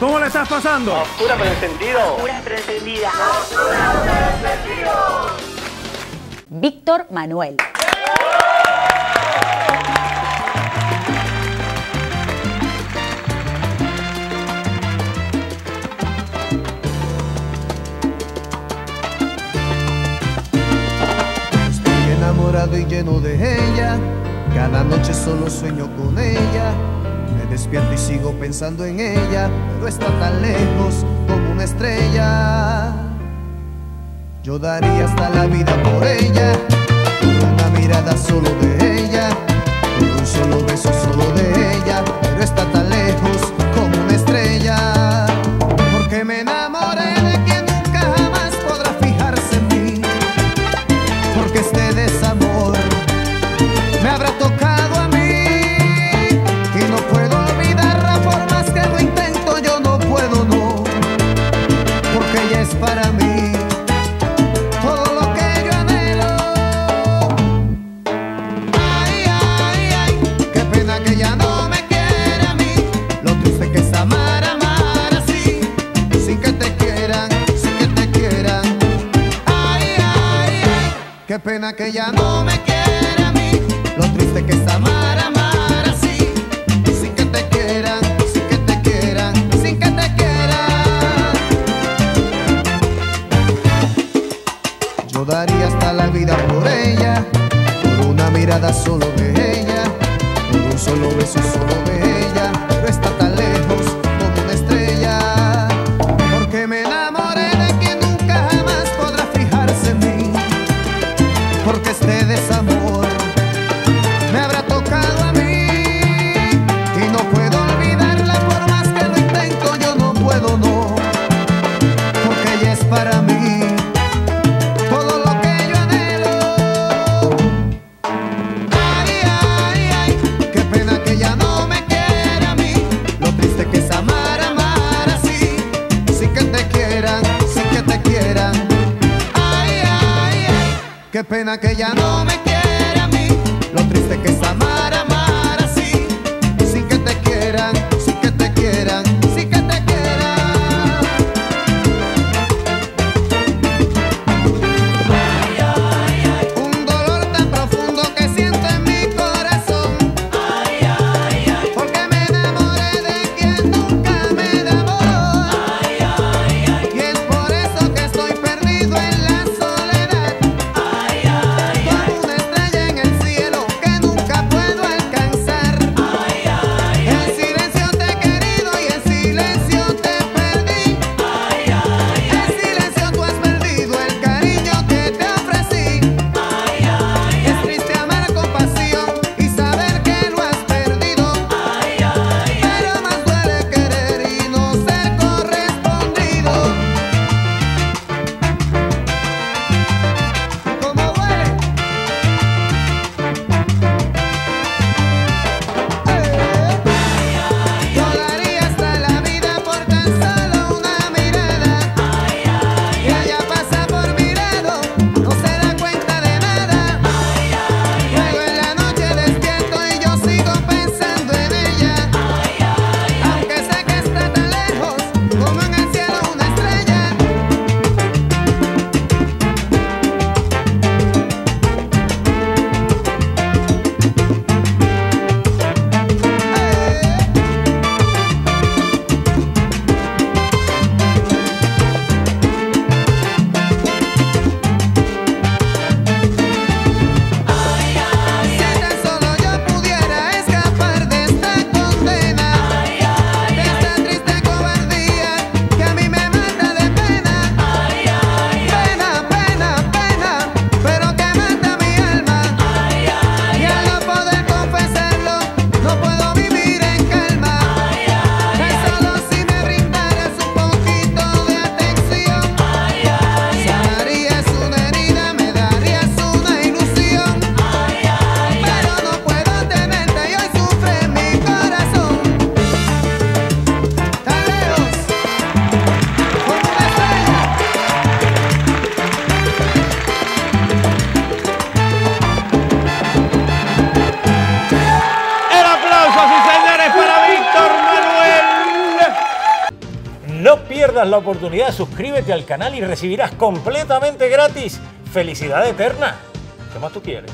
¿Cómo le estás pasando? Oscura pero encendido. Oscura pero encendida. Oscura pero encendido. Víctor Manuel. Estoy enamorado y lleno de ella. Cada noche solo sueño con ella Despierto y sigo pensando en ella, pero está tan lejos como una estrella. Yo daría hasta la vida por ella, una mirada solo de Qué pena que ya no me quiera a mí. Lo triste que está amar, amar así. Sin que te quieran, sin que te quieran, sin que te quieran. Yo daría hasta la vida por ella. Por una mirada solo de ella. Por un solo beso solo de ella. pena que ya no me No pierdas la oportunidad, suscríbete al canal y recibirás completamente gratis felicidad eterna. ¿Qué más tú quieres?